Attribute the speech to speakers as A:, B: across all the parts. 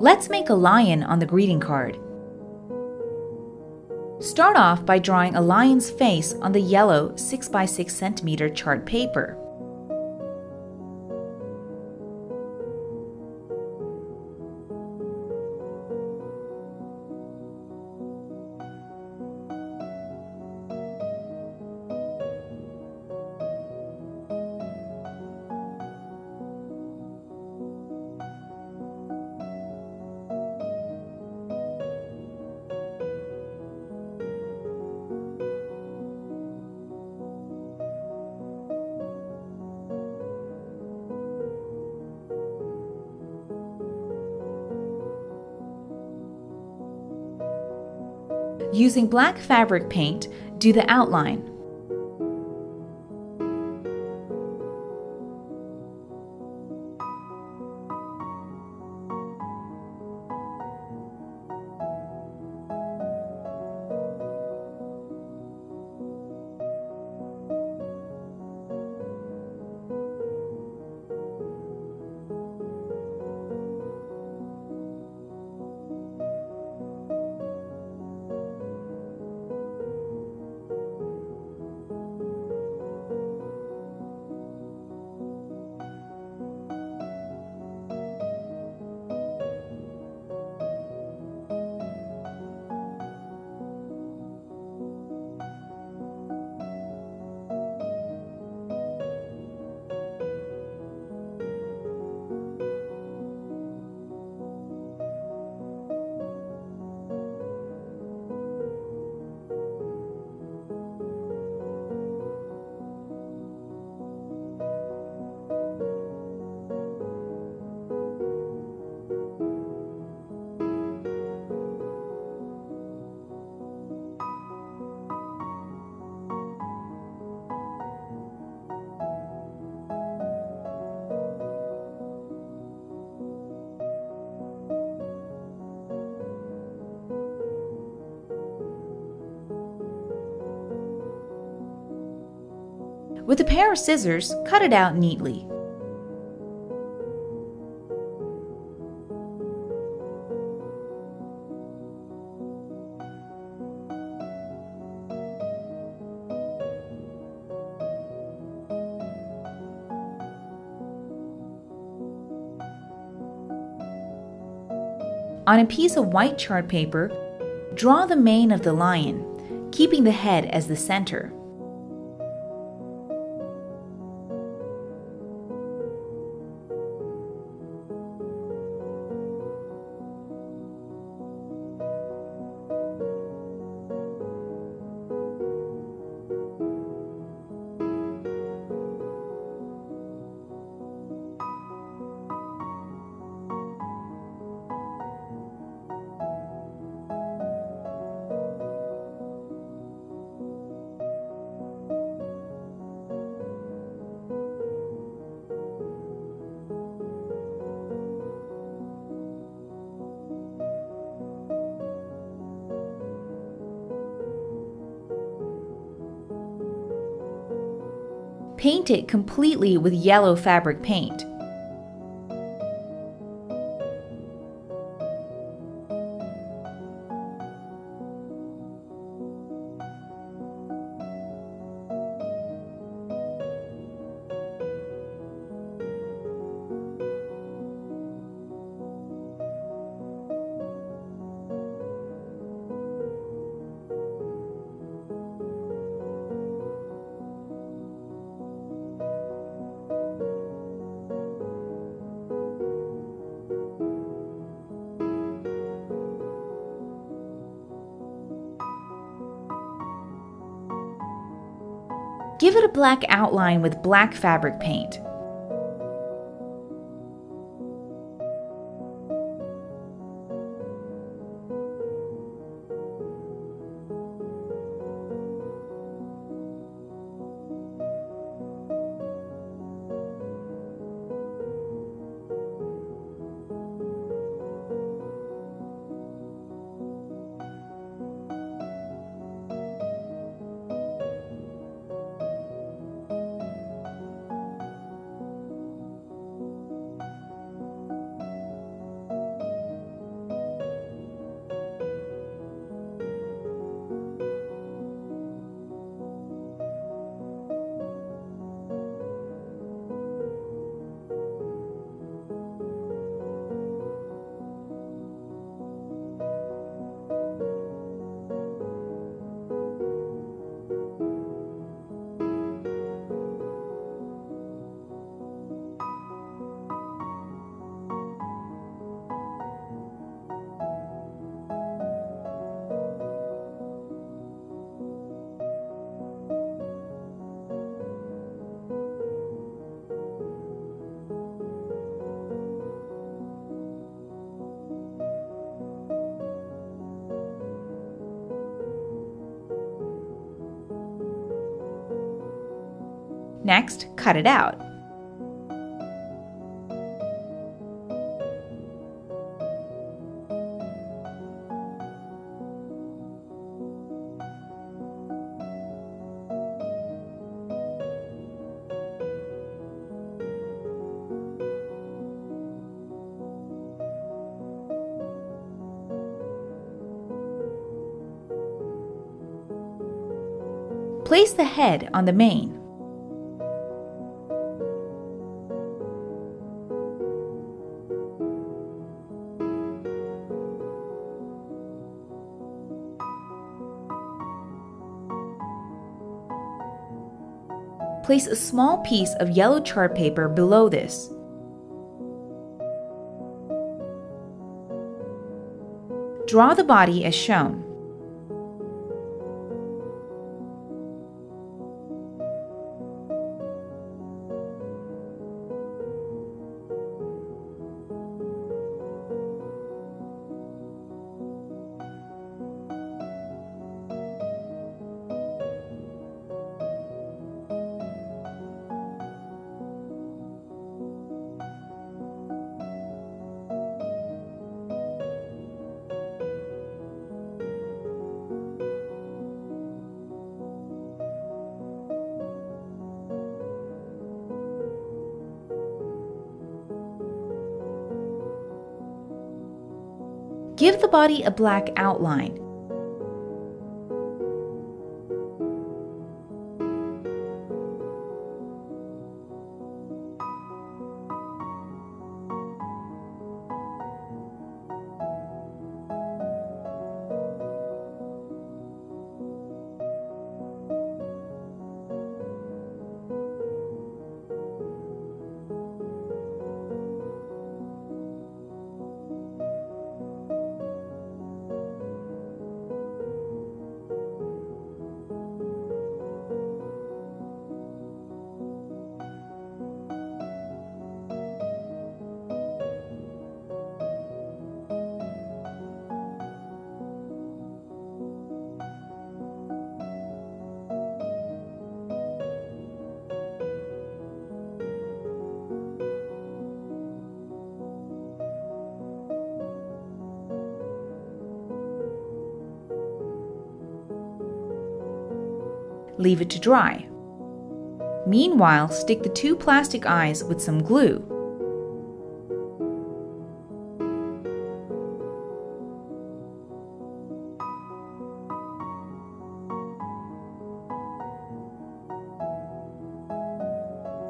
A: Let's make a lion on the greeting card. Start off by drawing a lion's face on the yellow 6x6 cm chart paper. Using black fabric paint, do the outline. With a pair of scissors, cut it out neatly. On a piece of white chart paper, draw the mane of the lion, keeping the head as the center. Paint it completely with yellow fabric paint. Give it a black outline with black fabric paint. Next, cut it out. Place the head on the mane. Place a small piece of yellow chart paper below this. Draw the body as shown. Give the body a black outline. Leave it to dry. Meanwhile, stick the two plastic eyes with some glue.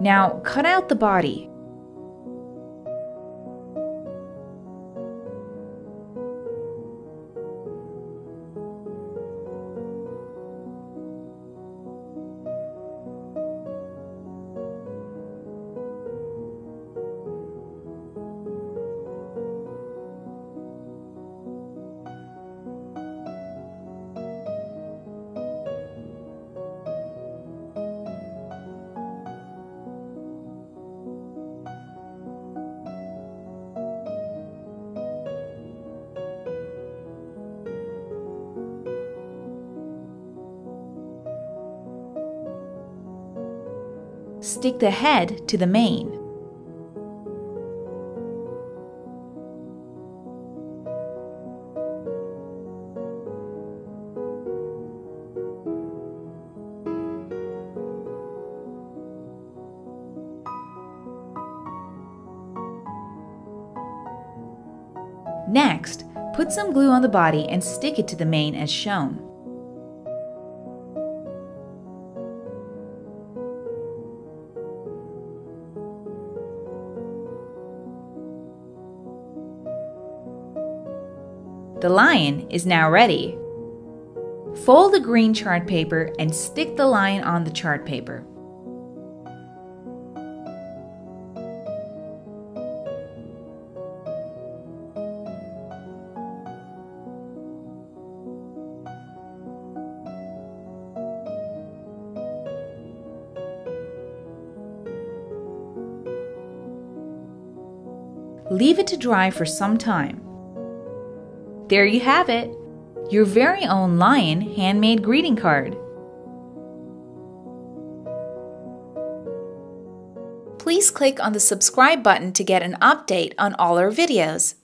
A: Now, cut out the body. Stick the head to the mane. Next, put some glue on the body and stick it to the mane as shown. The lion is now ready. Fold the green chart paper and stick the lion on the chart paper. Leave it to dry for some time. There you have it your very own lion handmade greeting card. Please click on the subscribe button to get an update on all our videos.